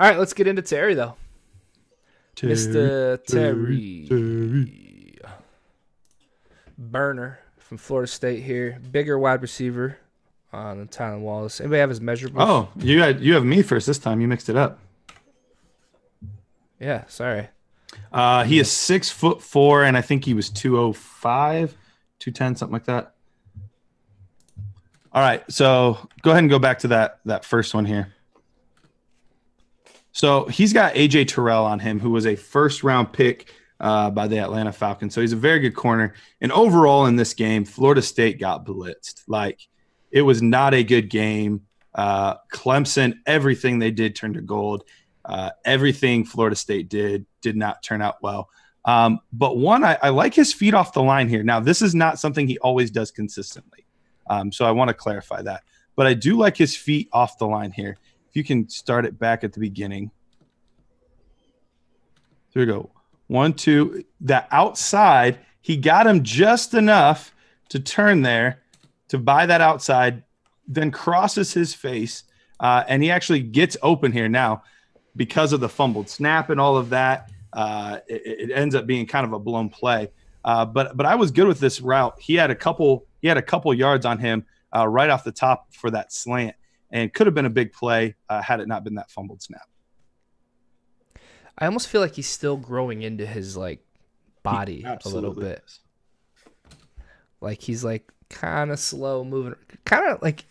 All right, let's get into Terry though. Terry, Mr. Terry, Terry. Burner from Florida State here. Bigger wide receiver on the Tylan Wallace. Anybody have his measurables? Oh, you had you have me first this time. You mixed it up. Yeah, sorry. Uh, he is six foot four, and I think he was 205, 210, something like that. All right, so go ahead and go back to that that first one here. So he's got AJ Terrell on him, who was a first round pick uh, by the Atlanta Falcons. So he's a very good corner. And overall in this game, Florida State got blitzed. Like it was not a good game. Uh, Clemson, everything they did turned to gold. Uh, everything Florida State did did not turn out well. Um, but one, I, I, like his feet off the line here. Now, this is not something he always does consistently. Um, so I want to clarify that. But I do like his feet off the line here. If you can start it back at the beginning. There we go. One, two. That outside, he got him just enough to turn there to buy that outside, then crosses his face, uh, and he actually gets open here now because of the fumbled snap and all of that. Uh, it, it, ends up being kind of a blown play. Uh, but but I was good with this route. He had a couple he had a couple yards on him uh, right off the top for that slant, and could have been a big play uh, had it not been that fumbled snap. I almost feel like he's still growing into his like body a little bit. Is. Like he's like kind of slow moving, kind of like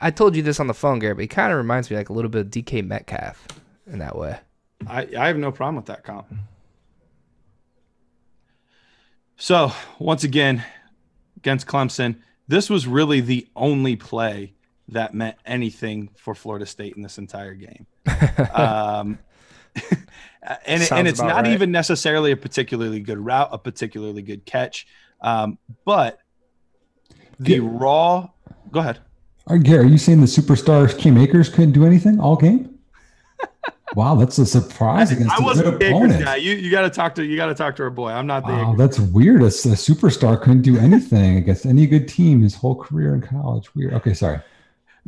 I told you this on the phone, Gary, but he kind of reminds me like a little bit of DK Metcalf in that way. I, I have no problem with that comp. So once again, against Clemson, this was really the only play that meant anything for Florida State in this entire game. um, and, it, and it's not right. even necessarily a particularly good route, a particularly good catch, um, but the Get, raw. Go ahead. All right, Gary, are you saying the superstar Cam Akers couldn't do anything all game? Wow, that's a surprise against I, I wasn't the opponent. Guy. You you got to talk to you got to talk to our boy. I'm not the. Wow, that's weird. A, a, superstar couldn't do anything against any good team his whole career in college. Weird. Okay, sorry.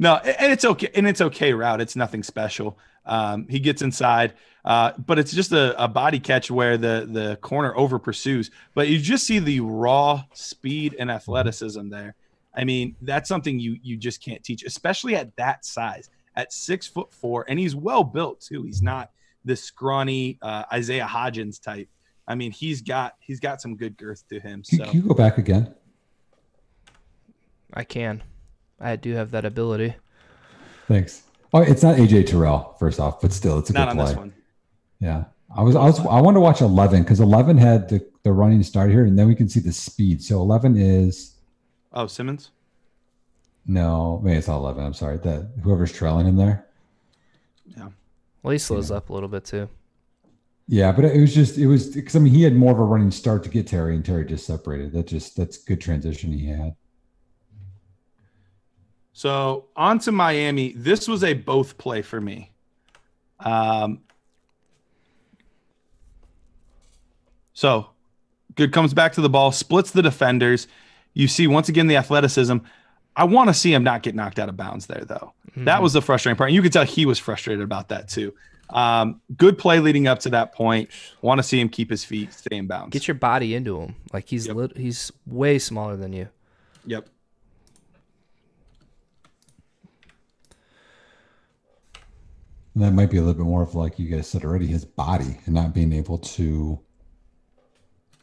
No, and it's okay, and it's okay route. It's nothing special. Um, he gets inside, uh, but it's just a, a, body catch where the the corner over pursues. But you just see the raw speed and athleticism there. I mean, that's something you you just can't teach, especially at that size at six foot four, and he's well built too. He's not this scrawny uh, Isaiah Hodgins type. I mean, he's got he's got some good girth to him. So can you go back again? I can. I do have that ability. Thanks. Oh, it's not AJ Terrell. First off, but still, it's a not good play. Yeah, I was I was I wanted to watch eleven because eleven had the the running start here, and then we can see the speed. So eleven is. Oh, Simmons. No, maybe it's not eleven. I'm sorry. That whoever's trailing him there. Yeah. Well, he slows yeah. up a little bit too. Yeah, but it was just it was because I mean he had more of a running start to get Terry, and Terry just separated. That just that's good transition he had. So on to Miami. This was a both play for me. Um. So, good comes back to the ball, splits the defenders. You see once again the athleticism. I want to see him not get knocked out of bounds there, though. Mm-hmm. That was the frustrating part. And you could tell he was frustrated about that too. Um, good play leading up to that point. Want to see him keep his feet, stay in bounds. Get your body into him. Like he's yep. lit, he's way smaller than you. Yep. And that might be a little bit more of like you guys said already, his body and not being able to,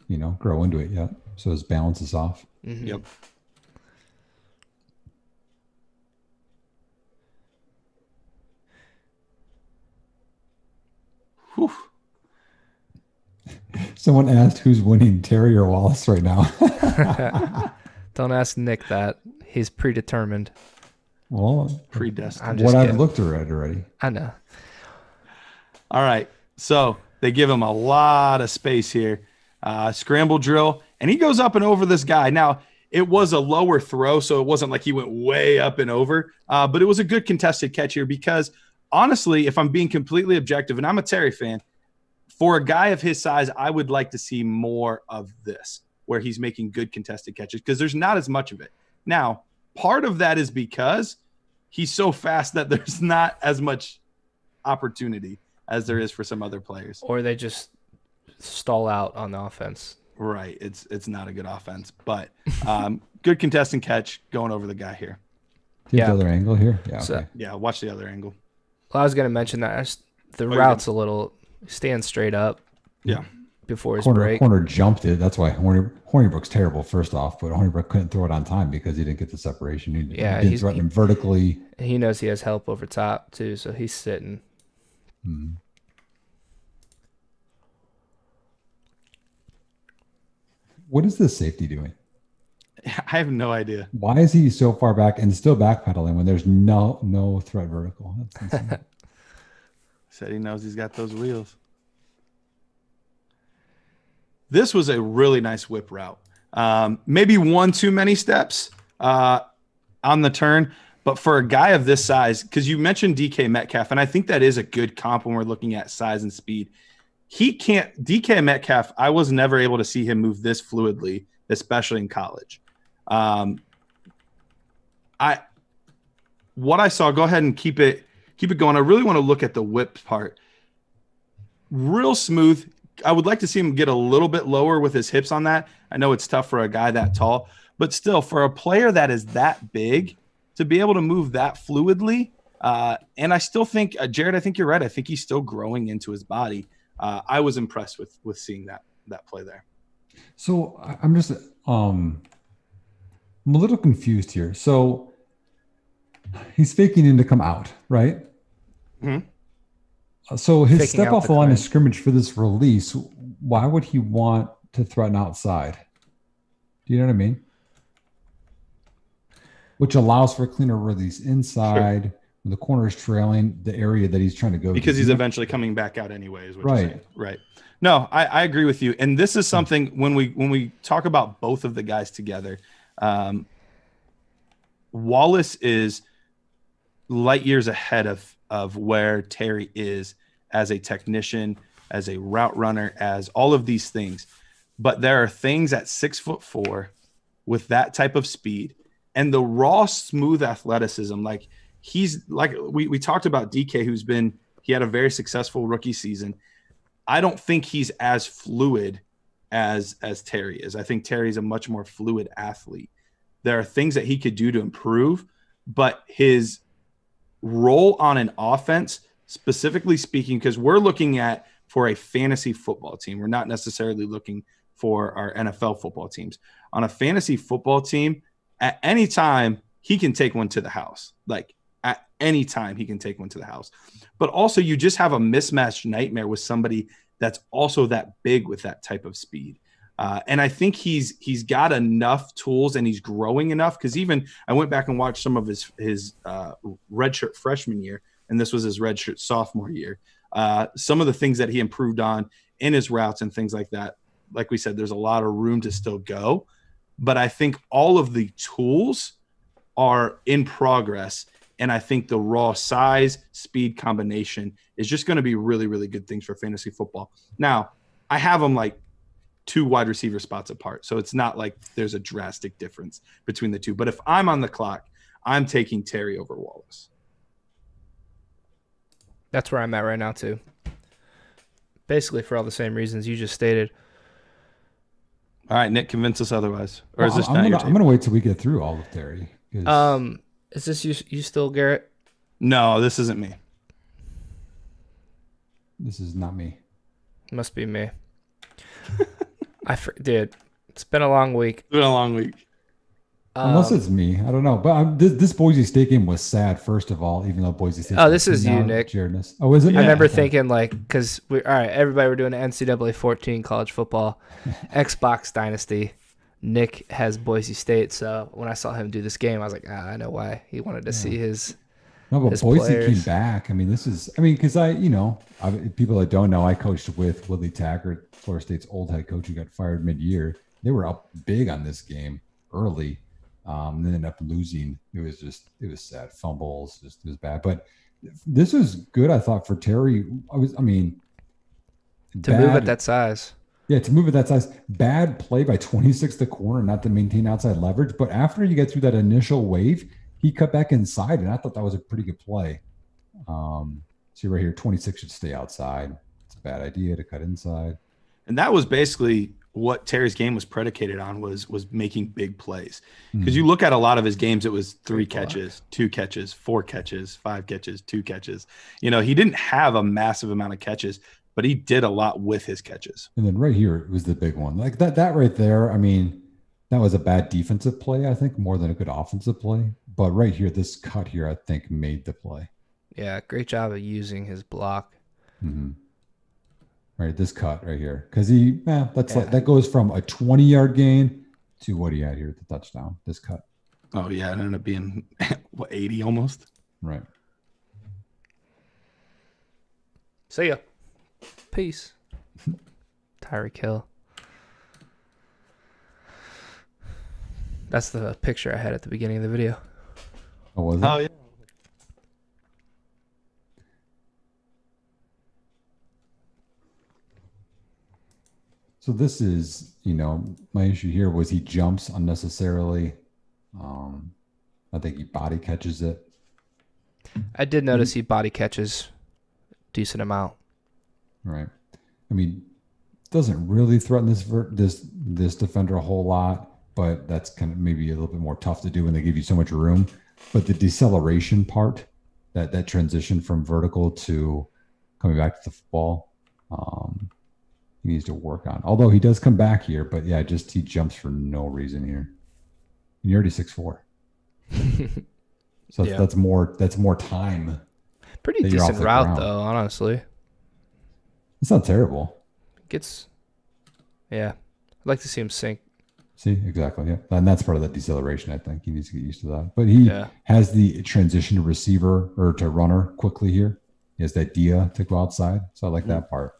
you know, grow into it yet. So his balance is off. Mm-hmm. Yep. Whew. Someone asked who's winning, Terry or Wallace right now. Don't ask Nick that. He's predetermined. Well, predestined. What. I've looked at already. I know. All right. So they give him a lot of space here. Uh, scramble drill, and he goes up and over this guy. Now, it was a lower throw, so it wasn't like he went way up and over, uh, but it was a good contested catch here because honestly, if I'm being completely objective, and I'm a Terry fan, for a guy of his size, I would like to see more of this where he's making good contested catches because there's not as much of it. Now, part of that is because he's so fast that there's not as much opportunity as there is for some other players. Or they just stall out on the offense. Right. It's it's not a good offense, but um, good contesting catch going over the guy here. yeah. the other angle here. Yeah. So, okay. Yeah. Watch the other angle. Well, I was going to mention that the oh, route's a little stand straight up. Yeah. Before his corner, break. Corner jumped it. That's why Horny, Hornibrook's terrible, first off, but Hornibrook couldn't throw it on time because he didn't get the separation. He, yeah, he didn't threaten him vertically. He knows he has help over top, too, so he's sitting. Hmm. What is this safety doing? I have no idea. Why is he so far back and still backpedaling when there's no no threat vertical? Said he knows he's got those wheels. This was a really nice whip route. Um, maybe one too many steps uh, on the turn, but for a guy of this size, because you mentioned DK Metcalf, and I think that is a good comp when we're looking at size and speed. He can't DK Metcalf. I was never able to see him move this fluidly, especially in college. Um, I what I saw. Go ahead and keep it keep it going. I really want to look at the whip part. Real smooth. I would like to see him get a little bit lower with his hips on that. I know it's tough for a guy that tall, but still, for a player that is that big, to be able to move that fluidly, uh, and I still think uh, Jared. I think you're right. I think he's still growing into his body. Uh, I was impressed with with seeing that that play there. So I'm just um, I'm a little confused here. So he's faking in to come out, right? hmm So his step off the line of scrimmage for this release, why would he want to threaten outside? Do you know what I mean? Which allows for a cleaner release inside. Sure. When the corner is trailing the area that he's trying to go because to. he's eventually coming back out anyways. right. Right. No, I, I agree with you. And this is something when we when we talk about both of the guys together, um, Wallace is light years ahead of of where Terry is as a technician, as a route runner, as all of these things. But there are things at six foot four with that type of speed and the raw smooth athleticism. Like he's like we, we talked about DK, who's been he had a very successful rookie season. I don't think he's as fluid as as Terry is. I think Terry's a much more fluid athlete. There are things that he could do to improve, but his role on an offense, specifically speaking, because we're looking at for a fantasy football team, we're not necessarily looking for our NFL football teams. On a fantasy football team, at any time, he can take one to the house. Like at any time, he can take one to the house. But also, you just have a mismatched nightmare with somebody that's also that big with that type of speed. Uh, and I think he's he's got enough tools and he's growing enough because even I went back and watched some of his his uh, redshirt freshman year, and this was his redshirt sophomore year. Uh, some of the things that he improved on in his routes and things like that. Like we said, there's a lot of room to still go, but I think all of the tools are in progress. And I think the raw size speed combination is just going to be really, really good things for fantasy football. Now, I have him like two wide receiver spots apart. So it's not like there's a drastic difference between the two. But if I'm on the clock, I'm taking Terry over Wallace. That's where I'm at right now, too. Basically, for all the same reasons you just stated. All right, Nick, convince us otherwise. Or well, is this I'm gonna, I'm gonna wait till we get through all of Terry. Um, is this you? You still, Garrett? No, this isn't me. This is not me. Must be me. I did. It's been a long week. It's been a long week. Um, Unless it's me, I don't know. But I'm, this, this Boise State game was sad. First of all, even though Boise State. Oh, this is you, Nick. Jaredness. Oh, is it? I remember okay. thinking like, because we all right, everybody were doing NCAA 14 college football, Xbox Dynasty. Nick has Boise State, so when I saw him do this game, I was like, ah, I know why he wanted to yeah. see his no, but Boise players. came back. I mean, this is, I mean, because I, you know, I, people that don't know, I coached with Willie Taggart, Florida State's old head coach who got fired mid year. They were up big on this game early, um, and then ended up losing. It was just, it was sad. Fumbles, just it was bad. But this was good, I thought, for Terry. I was, I mean, to bad, move at that size. Yeah, to move at that size. Bad play by 26 the corner, not to maintain outside leverage. But after you get through that initial wave, he cut back inside, and I thought that was a pretty good play. Um, See right here, 26 should stay outside. It's a bad idea to cut inside. And that was basically what Terry's game was predicated on was was making big plays. Because mm-hmm. you look at a lot of his games, it was three catches, two catches, four catches, five catches, two catches. You know, he didn't have a massive amount of catches, but he did a lot with his catches. And then right here was the big one. Like that that right there, I mean, that was a bad defensive play, I think, more than a good offensive play. But right here, this cut here, I think, made the play. Yeah, great job of using his block. Mm-hmm right? This cut right here, because he, yeah, that's yeah. like that goes from a 20 yard gain to what he had here at the touchdown. This cut. Oh yeah, it ended up being what 80 almost. Right. See ya. Peace. Tyreek Hill. That's the picture I had at the beginning of the video. Oh, was it? Oh yeah. So this is, you know, my issue here was he jumps unnecessarily. Um, I think he body catches it. I did notice he body catches decent amount. Right. I mean, doesn't really threaten this this this defender a whole lot, but that's kind of maybe a little bit more tough to do when they give you so much room. But the deceleration part, that that transition from vertical to coming back to the football, um, he needs to work on. Although he does come back here, but yeah, just he jumps for no reason here. And you're already six four. so yeah. that's more that's more time. Pretty decent route ground. though, honestly. It's not terrible. Gets yeah. I'd like to see him sink. See, exactly. Yeah. And that's part of the deceleration, I think. He needs to get used to that. But he yeah. has the transition to receiver or to runner quickly here. He has that dia to go outside. So I like mm-hmm. that part.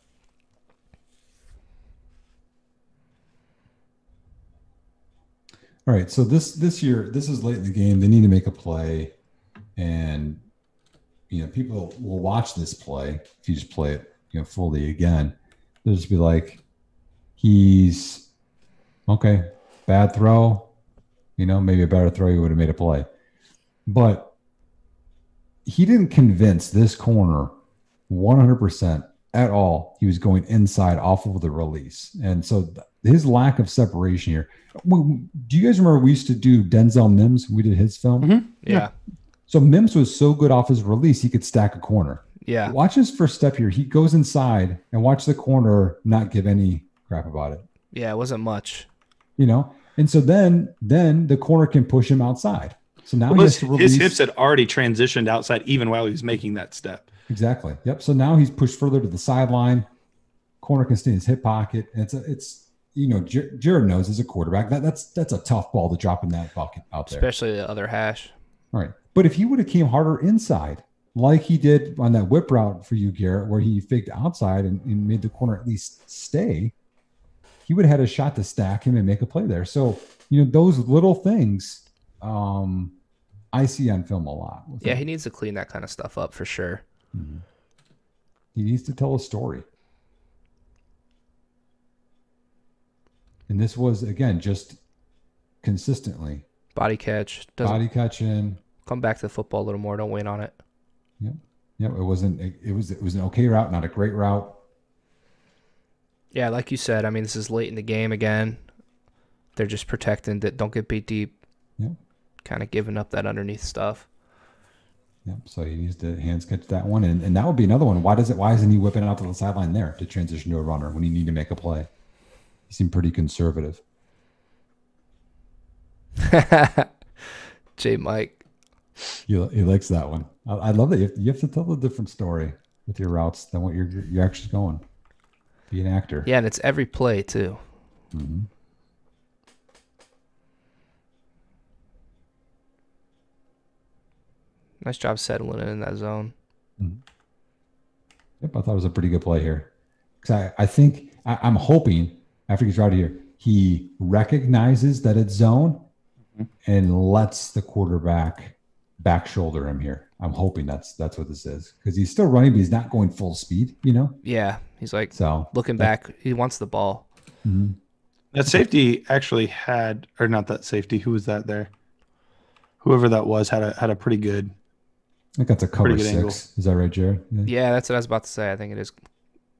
All right, so this this year, this is late in the game. They need to make a play, and you know people will watch this play if you just play it, you know, fully again. They'll just be like, he's okay, bad throw. You know, maybe a better throw, he would have made a play, but he didn't convince this corner 100% at all. He was going inside off of the release, and so his lack of separation here do you guys remember we used to do Denzel Mims? We did his film. Mm-hmm. Yeah. So Mims was so good off his release, he could stack a corner. Yeah. Watch his first step here. He goes inside and watch the corner not give any crap about it. Yeah, it wasn't much. You know, and so then then the corner can push him outside. So now well, his, his hips had already transitioned outside even while he was making that step. Exactly. Yep. So now he's pushed further to the sideline. Corner can stay in his hip pocket. And it's a, it's you know, Jared knows as a quarterback that that's that's a tough ball to drop in that bucket out there, especially the other hash. All right, but if he would have came harder inside, like he did on that whip route for you, Garrett, where he faked outside and, and made the corner at least stay, he would have had a shot to stack him and make a play there. So you know those little things, um, I see on film a lot. Yeah, him. he needs to clean that kind of stuff up for sure. Mm-hmm. He needs to tell a story. And this was again just consistently body catch, body catching. Come back to the football a little more. Don't wait on it. Yep. Yep. It wasn't. It, it was. It was an okay route, not a great route. Yeah, like you said. I mean, this is late in the game again. They're just protecting that don't get beat deep. Yep. Kind of giving up that underneath stuff. Yep. So he needs to hands catch that one, and, and that would be another one. Why does it? Why isn't he whipping out to the sideline there to transition to a runner when he need to make a play? He seemed pretty conservative. J. Mike. He, he likes that one. I, I love that. You have, you have, to tell a different story with your routes than what you're you're actually going. Be an actor. Yeah, and it's every play too. Mm-hmm. Nice job settling in that zone. Mm-hmm. Yep, I thought it was a pretty good play here. Because I, I think I, I'm hoping after he gets out of here, he recognizes that it's zone mm-hmm. and lets the quarterback back shoulder him here. I'm hoping that's that's what this is because he's still running, but he's not going full speed. You know? Yeah, he's like so looking back. He wants the ball. Mm-hmm. That safety actually had, or not that safety. Who was that there? Whoever that was had a had a pretty good I think that's a cover six. Angle. Is that right, Jared? Yeah. yeah, that's what I was about to say. I think it is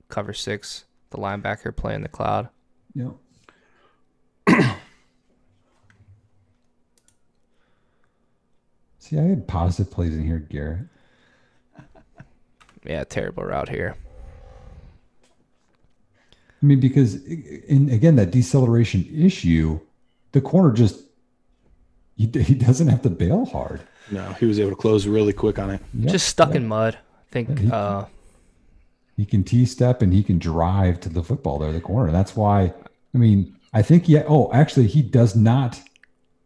cover six. The linebacker playing the cloud. Yep. See, I had positive plays in here, Garrett. Yeah, terrible route here. I mean, because in again that deceleration issue, the corner just he, he doesn't have to bail hard. No, he was able to close really quick on it. Yep, just stuck yep. in mud. I think he, uh, he can T step and he can drive to the football there, the corner. That's why. I mean, I think yeah. Oh, actually, he does not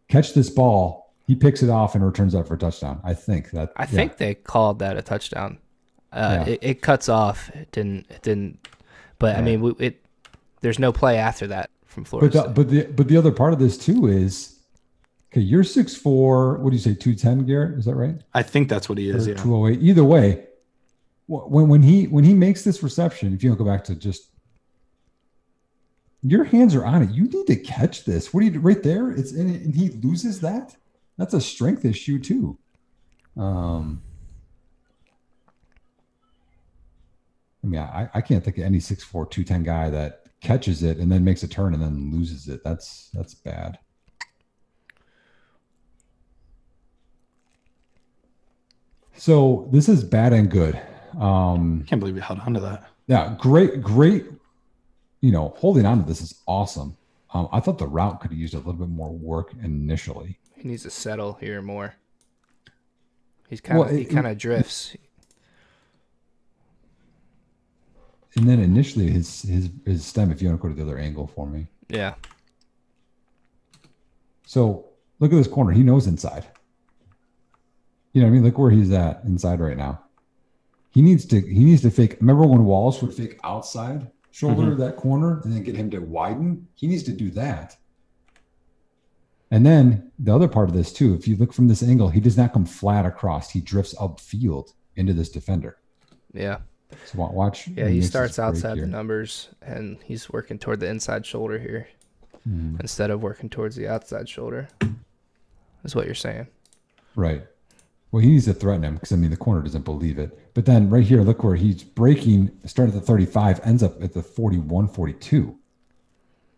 catch this ball. He picks it off and returns that for a touchdown. I think that. I yeah. think they called that a touchdown. Uh, yeah. it, it, cuts off. It didn't. It didn't. But right. I mean, it. There's no play after that from Florida. But the, but the but the other part of this too is Okay, you're six four. What do you say, two ten, Garrett? Is that right? I think that's what he is. yeah, two oh eight. Either way, when when he when he makes this reception, if you don't go back to just your hands are on it, you need to catch this. What do you right there? It's and, and he loses that. That's a strength issue too. Um, I mean, I, I can't think of any 6'4", 210 guy that catches it and then makes a turn and then loses it. That's that's bad. So this is bad and good. Um, I Can't believe we held on to that. Yeah, great, great. You know, holding on to this is awesome. Um, I thought the route could have used a little bit more work initially. He needs to settle here more. He's kind of he kind of drifts. And then initially his his his stem. If you want to go to the other angle for me. Yeah. So look at this corner. He knows inside. You know, I mean, look where he's at inside right now. He needs to he needs to fake. Remember when Wallace would fake outside shoulder mm-hmm. that corner and then get him to widen? He needs to do that. And then the other part of this too, if you look from this angle, he does not come flat across. He drifts upfield into this defender. Yeah. So watch. Yeah, he starts outside the numbers and he's working toward the inside shoulder here mm. instead of working towards the outside shoulder. Is what you're saying. Right. Well, he needs to threaten him because I mean the corner doesn't believe it. But then right here, look where he's breaking, started at the 35, ends up at the 41, 42.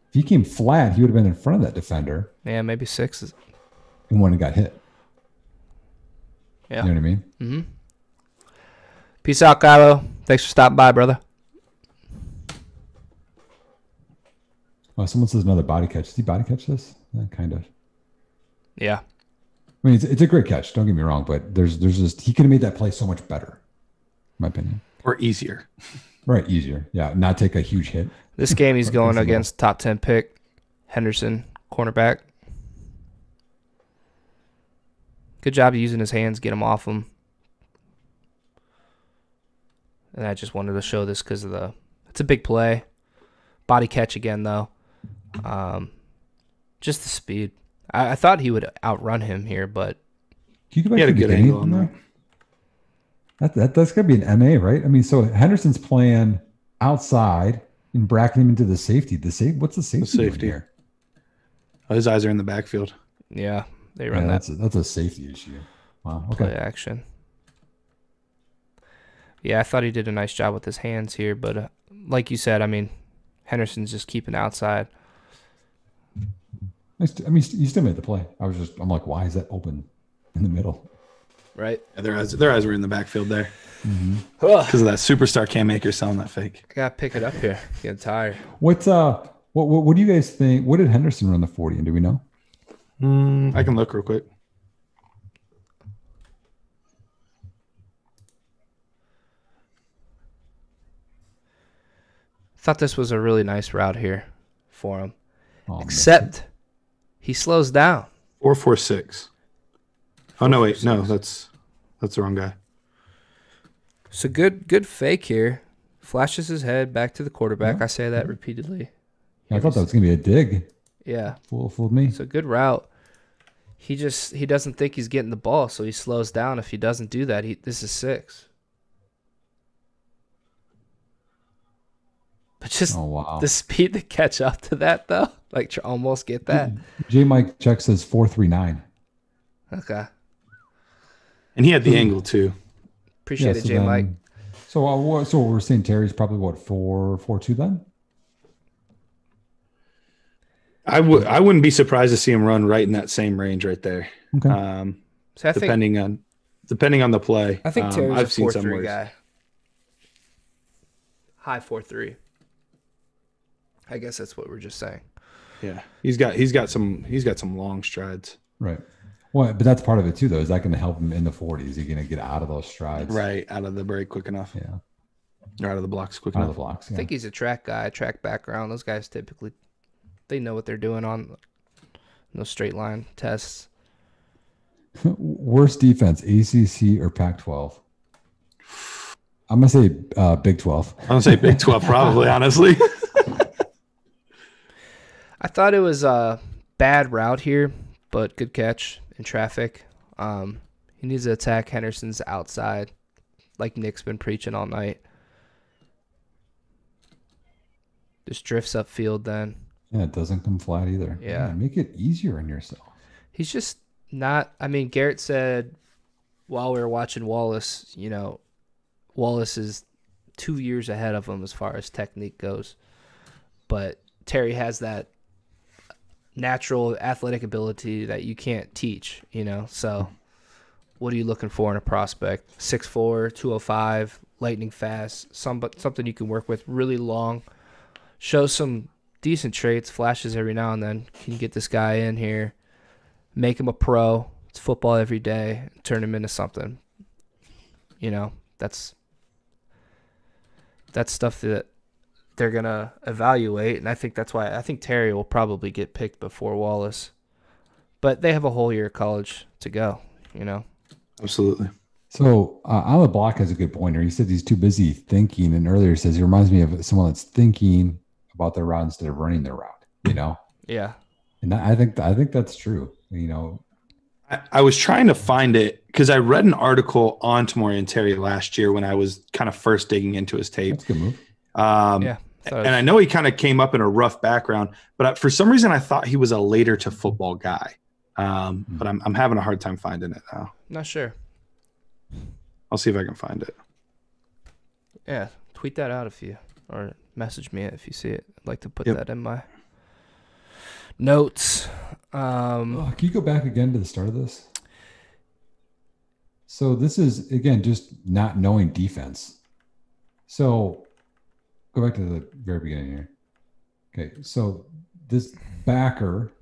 If he came flat, he would have been in front of that defender. Yeah, maybe six. And when one got hit. Yeah. You know what I mean? Mm-hmm. Peace out, Kylo. Thanks for stopping by, brother. Oh, someone says another body catch. Did he body catch this? Yeah, kind of. Yeah. I mean, it's, it's a great catch. Don't get me wrong, but there's there's just he could have made that play so much better, my opinion, or easier. Right, easier. Yeah, not take a huge hit. This game he's going against top ten pick Henderson, cornerback. Good job using his hands, get him off him. And I just wanted to show this because of the it's a big play. Body catch again though. Um, just the speed. I, I thought he would outrun him here, but Can you go back he had a good angle on that. That, that that's gonna be an MA, right? I mean, so Henderson's playing outside and bracketing him into the safety. The safe, what's the safety, the safety. here? Oh, his eyes are in the backfield. Yeah, they run yeah, that. That's a, that's a safety issue. Wow. Okay. Play action. Yeah, I thought he did a nice job with his hands here, but uh, like you said, I mean, Henderson's just keeping outside. I, mean, you still made the play. I was just, I'm like, why is that open in the middle? Right. Yeah, their eyes, their eyes were in the backfield there because mm-hmm. of that superstar Cam Akers selling that fake. I gotta pick it up here. Getting tired. What's uh, what, what, what do you guys think? What did Henderson run the forty? And do we know? Mm, I can look real quick. Thought this was a really nice route here for him, oh, except he slows down. Four four six. Oh no, wait, no, that's that's the wrong guy. So good, good fake here. Flashes his head back to the quarterback. Yeah. I say that repeatedly. Yeah, I thought that was gonna be a dig. Yeah, Fool, fooled me. So good route. He just he doesn't think he's getting the ball, so he slows down. If he doesn't do that, he this is six. But just oh, wow. the speed to catch up to that, though, like to almost get that. J Mike check says 439. Okay. And he had the angle too. Appreciate yeah, it, J Mike. So, uh, so we're saying Terry's probably what four four two then. I would I wouldn't be surprised to see him run right in that same range right there. Okay. Um, so I depending think, on depending on the play. I think um, Terry's um, I've a four seen three guy. High four three. I guess that's what we're just saying. Yeah, he's got he's got some he's got some long strides. Right. Well, but that's part of it too, though. Is that going to help him in the 40s? Is he going to get out of those strides? Right, out of the break quick enough. Yeah. Or out of the blocks quick out enough. Of the blocks. Yeah. I think he's a track guy, track background. Those guys typically, they know what they're doing on those straight line tests. Worst defense, ACC or Pac-12? I'm gonna say uh, Big 12. I'm gonna say Big 12, probably. honestly. I thought it was a bad route here, but good catch in traffic. Um, he needs to attack Henderson's outside, like Nick's been preaching all night. Just drifts upfield then. Yeah, it doesn't come flat either. Yeah. yeah. Make it easier on yourself. He's just not. I mean, Garrett said while we were watching Wallace, you know, Wallace is two years ahead of him as far as technique goes. But Terry has that natural athletic ability that you can't teach, you know. So what are you looking for in a prospect? 6'4", 205, lightning fast, some something you can work with, really long. Show some decent traits, flashes every now and then. Can you get this guy in here? Make him a pro. It's football every day. Turn him into something. You know, that's that's stuff that they're gonna evaluate, and I think that's why I think Terry will probably get picked before Wallace. But they have a whole year of college to go, you know. Absolutely. So uh, on block has a good pointer. He said he's too busy thinking, and earlier says he reminds me of someone that's thinking about their route instead of running their route. You know. Yeah. And I think I think that's true. You know, I, I was trying to find it because I read an article on Tamorrion Terry last year when I was kind of first digging into his tape. That's a good move. Um, yeah. And I know he kind of came up in a rough background, but for some reason I thought he was a later to football guy. Um, mm-hmm. But I'm, I'm having a hard time finding it now. Not sure. I'll see if I can find it. Yeah, tweet that out if you or message me if you see it. I'd like to put yep. that in my notes. Um, oh, can you go back again to the start of this? So this is again just not knowing defense. So go back to the very beginning here. Okay, so this backer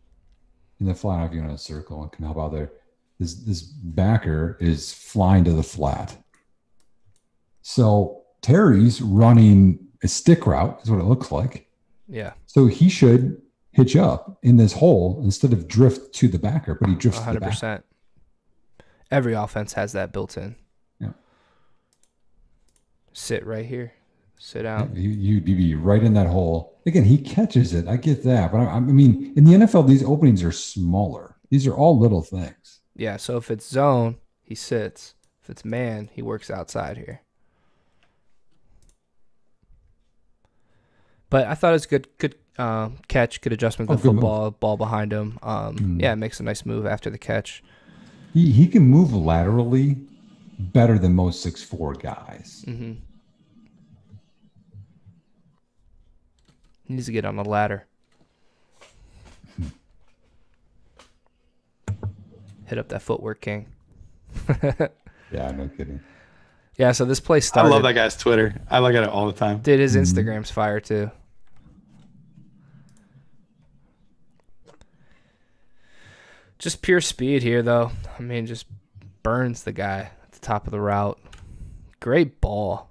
in the flat, if you want to circle and can help out there, this this backer is flying to the flat. So Terry's running a stick route, is what it looks like. Yeah. So he should hitch up in this hole instead of drift to the backer, but he drifts 100%. Every offense has that built in. Yeah. Sit right here. Sit out. You, you'd be right in that hole. Again, he catches it. I get that. But I, I mean, in the NFL, these openings are smaller. These are all little things. Yeah. So if it's zone, he sits. If it's man, he works outside here. But I thought it was good, good uh, catch, good adjustment, good, oh, good football, move. ball behind him. Um, mm. Yeah, makes a nice move after the catch. He he can move laterally better than most six four guys. Mm-hmm. He needs to get on the ladder. Hit up that footwork king. yeah, no kidding. Yeah, so this place started. I love that guy's Twitter. I look at it all the time. Did his mm-hmm. Instagram's fire too. Just pure speed here, though. I mean, just burns the guy at the top of the route. Great ball.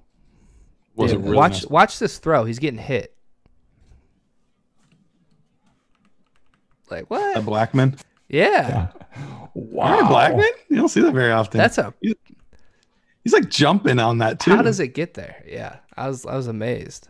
Was Dude, really watch nice? watch this throw. He's getting hit. Like what? A Blackman. Yeah. yeah. Wow. Blackman? You don't see that very often. That's a. He's, he's, like jumping on that too. How does it get there? Yeah, I was I was amazed.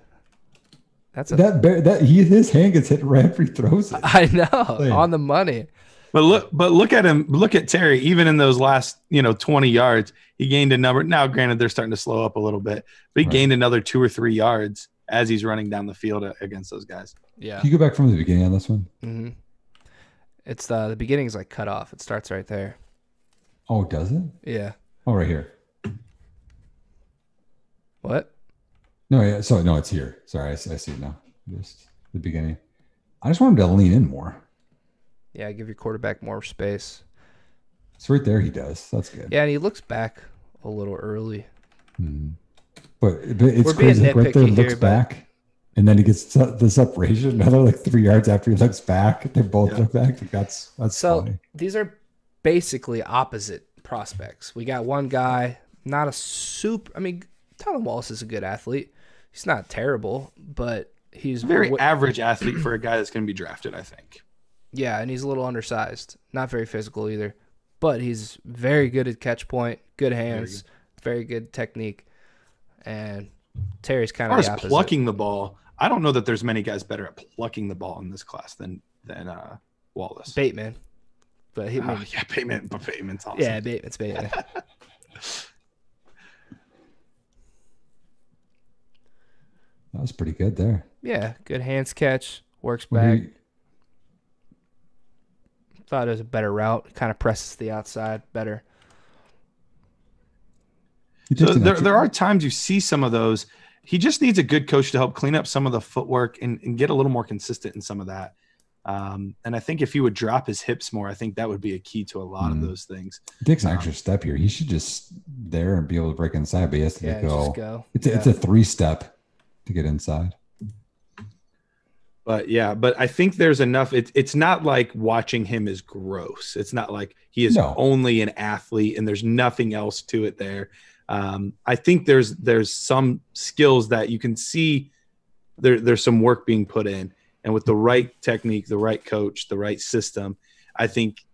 That's a, that bear, that he his hand gets hit right after he throws it. I know like, on the money. But look, but look at him. Look at Terry. Even in those last, you know, twenty yards, he gained a number. Now, granted, they're starting to slow up a little bit, but he right. gained another two or three yards as he's running down the field against those guys. Yeah. Can you go back from the beginning on this one? Mm-hmm. It's the the beginning is like cut off. It starts right there. Oh, does it? Yeah. Oh, right here. What? No, yeah. So no, it's here. Sorry, I, I see it now. Just the beginning. I just want him to lean in more. Yeah, give your quarterback more space. It's right there. He does. That's good. Yeah, and he looks back a little early. Hmm. But, but it's We're crazy. Right there, looks here, back, and then he gets the separation. Another like three yards after he looks back, they both yeah. look back. That's that's so. Funny. These are basically opposite prospects. We got one guy, not a super. I mean, Tylan Wallace is a good athlete. He's not terrible, but he's very w- average athlete for a guy that's going to be drafted. I think. Yeah, and he's a little undersized. Not very physical either, but he's very good at catch point, good hands, very good, very good technique, and Terry's kind of the plucking the ball. I don't know that there's many guys better at plucking the ball in this class than than uh, Wallace. Bateman, but he. Uh, yeah, Bateman, but Bateman's awesome. Yeah, Bateman's Bateman. That was pretty good there. Yeah, good hands catch, works back. Thought it was a better route. Kind of presses the outside better. So there, there are times you see some of those. He just needs a good coach to help clean up some of the footwork and, and get a little more consistent in some of that. Um, and I think if he would drop his hips more, I think that would be a key to a lot mm. of mm-hmm. those things. It takes an um, extra step here. He should just there and be able to break inside, but he has to yeah, go. go. It's, yeah. a, it's a three step to get inside. But yeah, but I think there's enough. It's it's not like watching him is gross. It's not like he is no. only an athlete and there's nothing else to it there. Um, I think there's there's some skills that you can see there, there's some work being put in, and with the right technique, the right coach, the right system, I think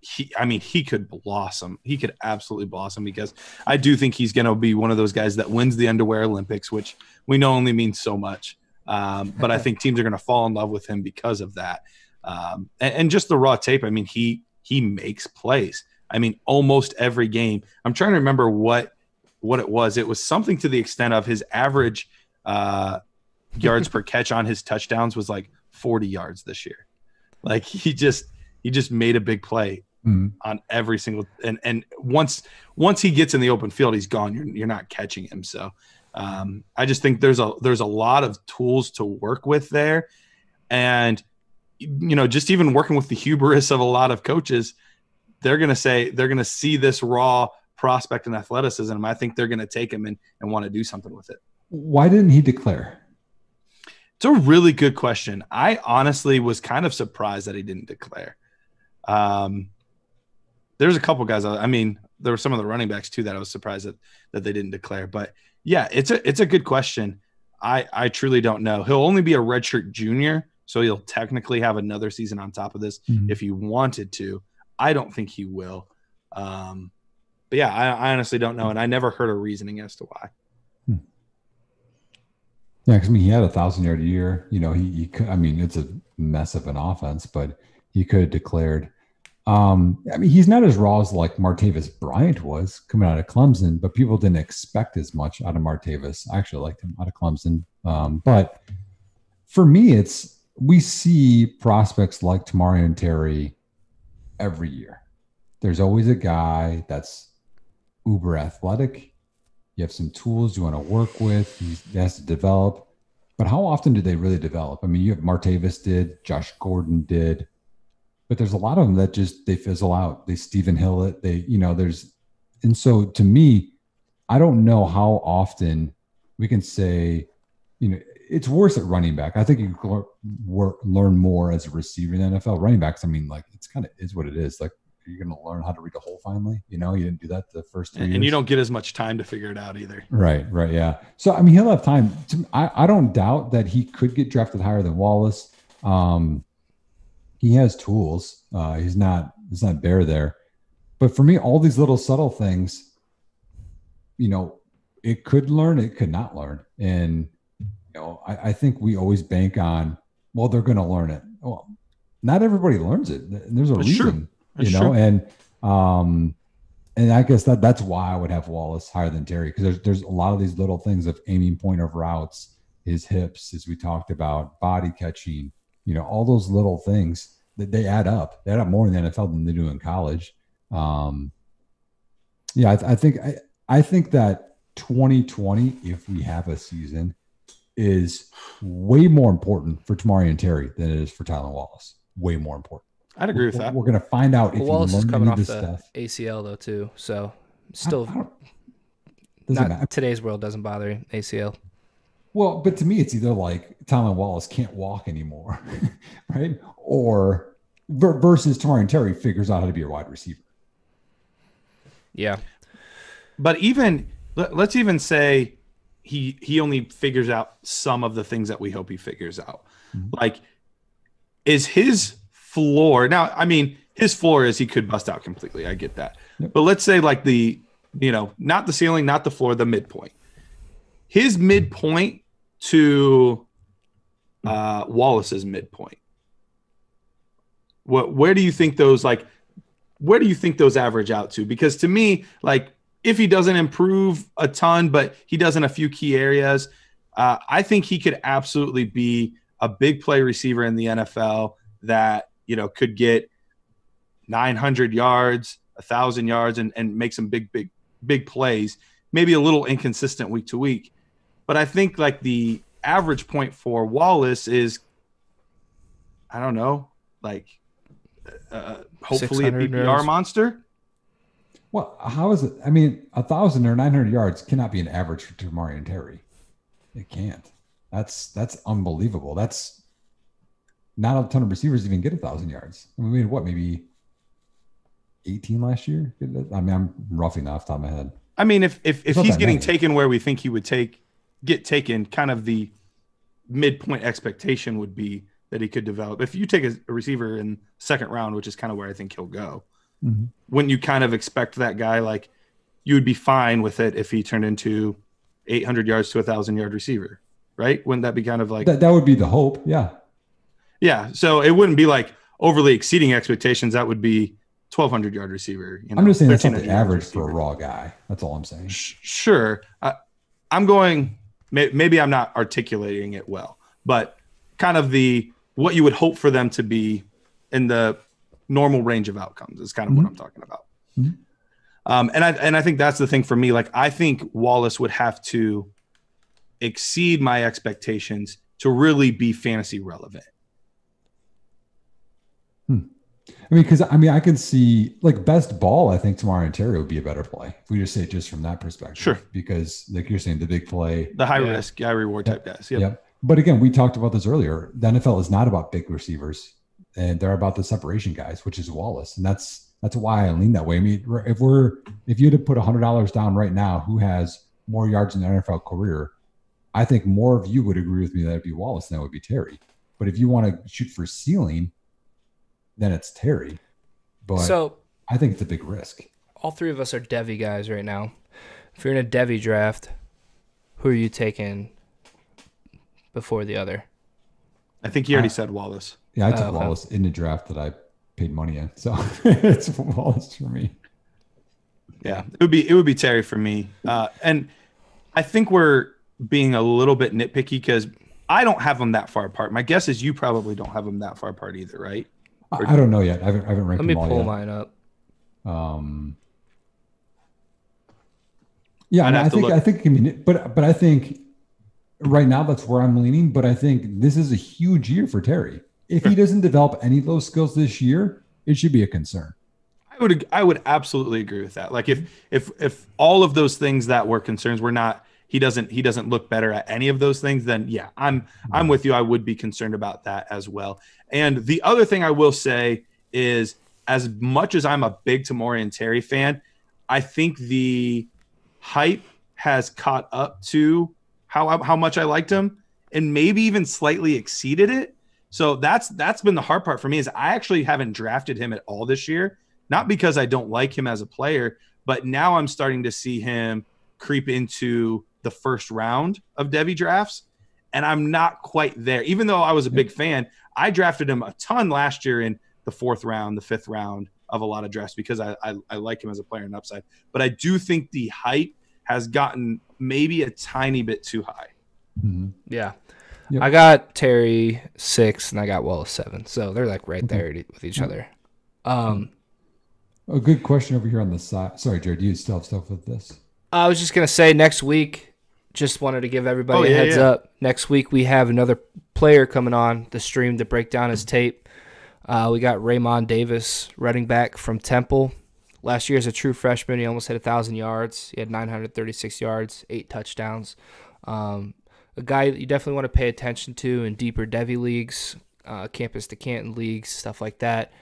he I mean he could blossom. He could absolutely blossom because I do think he's going to be one of those guys that wins the underwear Olympics, which we know only means so much. Um, but I think teams are going to fall in love with him because of that. Um, and, and, just the raw tape. I mean, he he makes plays. I mean, almost every game. I'm trying to remember what what it was. It was something to the extent of his average uh, yards per catch on his touchdowns was like 40 yards this year. Like he just he just made a big play mm-hmm. on every single and and once once he gets in the open field, he's gone. You're you're not catching him. So um, I just think there's a there's a lot of tools to work with there, and you know just even working with the hubris of a lot of coaches, they're gonna say they're gonna see this raw prospect and athleticism, I think they're going to take him and, and want to do something with it. Why didn't he declare? It's a really good question. I honestly was kind of surprised that he didn't declare. Um, there's a couple guys. I mean, there were some of the running backs too that I was surprised that that they didn't declare. But yeah, it's a it's a good question. I I truly don't know. He'll only be a redshirt junior, so he'll technically have another season on top of this mm-hmm. if he wanted to. I don't think he will. Um, but yeah, I, I, honestly don't know, and I never heard a reasoning as to why. Hmm. Yeah, because I mean, he had a thousand yard a year. You know, he, he could, I mean, it's a mess of an offense, but he could have declared. Um, I mean, he's not as raw as like Martavis Bryant was coming out of Clemson, but people didn't expect as much out of Martavis. I actually liked him out of Clemson. Um, but for me, it's we see prospects like Tamorrion Terry every year. There's always a guy that's uber athletic. You have some tools you want to work with. He has to develop. But how often do they really develop? I mean, you have Martavis did, Josh Gordon did, but there's a lot of them that just they fizzle out. They Stephen Hill it. They, you know, there's, and so to me, I don't know how often we can say, you know, it's worse at running back. I think you can learn more as a receiver in the NFL. Running backs, I mean, like it's kind of is what it is. Like you're going to learn how to read a hole finally. You know, you didn't do that the first and, and you don't get as much time to figure it out either. Right, right, yeah. So I mean, he'll have time. To, I I don't doubt that he could get drafted higher than Wallace. Um, he has tools. Uh, he's not he's not bare there, but for me, all these little subtle things, you know, it could learn, it could not learn, and you know, I, I think we always bank on well, they're going to learn it. Well, not everybody learns it. There's a That's reason. True you know, and um, and I guess that that's why I would have Wallace higher than Terry because there's there's a lot of these little things of aiming point of routes, his hips, as we talked about, body catching, you know, all those little things that they add up. They add up more in the NFL than they do in college. Um, yeah, I, I think I, I think that 2020, if we have a season, is way more important for Tamorrion Terry than it is for Tylan Wallace. Way more important. I'd agree with we're, that. We're going to find out if Wallace is coming off the stuff. ACL though too, so still I don't, not matter. today's world doesn't bother ACL. Well, but to me, it's either like Tylan Wallace can't walk anymore, right? Or versus Tamorrion Terry figures out how to be a wide receiver. Yeah, but even let, us even say he he only figures out some of the things that we hope he figures out. Mm-hmm. Like, is his floor now? I mean, his floor is he could bust out completely. I get that, yep. but let's say like the you know not the ceiling, not the floor, the midpoint. His midpoint to uh, Wallace's midpoint. What where do you think those like where do you think those average out to? Because to me, like if he doesn't improve a ton, but he does in a few key areas, uh, I think he could absolutely be a big play receiver in the NFL that you know could get 900 yards, a thousand yards, and and make some big big big plays. Maybe a little inconsistent week to week, but I think like the average point for Wallace is, I don't know, like uh, hopefully a PPR yards. monster. Well, how is it? I mean, a thousand or nine hundred yards cannot be an average for Tamorrion Terry. It can't. That's that's unbelievable. That's not a ton of receivers even get a thousand yards. I mean, what maybe eighteen last year? I mean, I'm roughing off top of my head. I mean, if if, if he's getting many. taken where we think he would take get taken, kind of the midpoint expectation would be that he could develop. If you take a, a receiver in second round, which is kind of where I think he'll go, mm-hmm. wouldn't you kind of expect that guy like you would be fine with it if he turned into 800 yards to a thousand yard receiver, right? Wouldn't that be kind of like that? That would be the hope. Yeah. Yeah. So it wouldn't be like overly exceeding expectations. That would be 1200 yard receiver. You know, I'm just saying that's the average receiver. for a raw guy. That's all I'm saying. Sure. I, I'm going, maybe I'm not articulating it well, but kind of the what you would hope for them to be in the normal range of outcomes is kind of mm-hmm. what I'm talking about. Mm-hmm. Um, and I and I think that's the thing for me. Like I think Wallace would have to exceed my expectations to really be fantasy relevant. Hmm. I mean, because I mean, I can see like best ball. I think Tamorrion Terry would be a better play if we just say it just from that perspective. Sure. Because like you're saying, the big play, the high yeah. risk, high reward type guys. Yep. yep. But again, we talked about this earlier. The NFL is not about big receivers, and they're about the separation guys, which is Wallace, and that's that's why I lean that way. I mean, if we're if you had to put hundred dollars down right now, who has more yards in the NFL career? I think more of you would agree with me that it'd be Wallace than it would be Terry. But if you want to shoot for ceiling, then it's Terry. But so I think it's a big risk. All three of us are Devy guys right now. If you're in a Devy draft, who are you taking before the other? I think he already uh, said Wallace. Yeah, I took uh, okay. Wallace in the draft that I paid money in. So it's Wallace for me. Yeah, it would be it would be Terry for me. Uh, and I think we're being a little bit nitpicky because I don't have them that far apart. My guess is you probably don't have them that far apart either, right? Or I don't know yet. I haven't, I haven't ranked Let me them all pull yet. mine up. Um, yeah, I, I think I think I mean, but but I think right now that's where I'm leaning. But I think this is a huge year for Terry. If sure. he doesn't develop any of those skills this year, it should be a concern. I would I would absolutely agree with that. Like if if if all of those things that were concerns were not he doesn't he doesn't look better at any of those things, then yeah, I'm I'm with you. I would be concerned about that as well. And the other thing I will say is as much as I'm a big Tamorrion Terry fan, I think the hype has caught up to how how much I liked him and maybe even slightly exceeded it. So that's that's been the hard part for me is I actually haven't drafted him at all this year, not because I don't like him as a player, but now I'm starting to see him creep into the first round of Devy drafts and I'm not quite there. Even though I was a big fan, I drafted him a ton last year in the fourth round, the fifth round of a lot of drafts because I, I, I like him as a player and upside. But I do think the hype has gotten maybe a tiny bit too high. Mm-hmm. Yeah. Yep. I got Terry six and I got Wallace seven. So they're like right there with each yep. other. Um, a good question over here on the side. Sorry, Jared, do you still have stuff with this? I was just gonna say next week. Just wanted to give everybody oh, yeah, a heads yeah. up. Next week we have another player coming on the stream to break down his tape. Uh, we got Re'Mahn Davis, running back from Temple. Last year as a true freshman, he almost hit a thousand yards. He had 936 yards, eight touchdowns. Um, a guy that you definitely want to pay attention to in deeper Devy leagues, uh, campus to Canton leagues, stuff like that.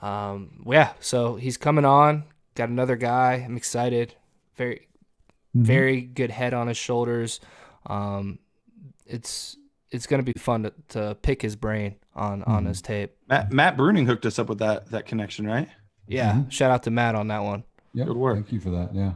Um, yeah, so he's coming on. Got another guy. I'm excited. Very, mm-hmm. very good head on his shoulders. Um, it's it's gonna be fun to, to pick his brain on mm-hmm. on his tape. Matt Matt Bruning hooked us up with that that connection, right? Yeah. Mm-hmm. Shout out to Matt on that one. Yeah. Good work. Thank you for that. Yeah.